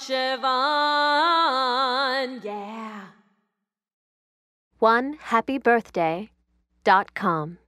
Siobhan. Yeah. One happy birthday dot com.